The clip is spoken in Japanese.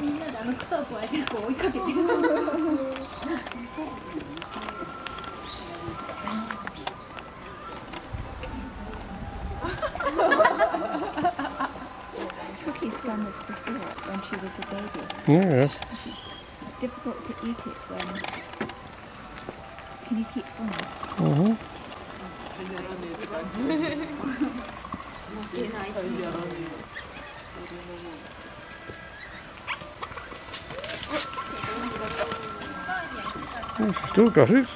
みんなであの草を加えてる子を追いかけてるクッキー done this before when she was a baby. Yes. It's difficult to eat it when. Can you keep Dat is de stoelkast is.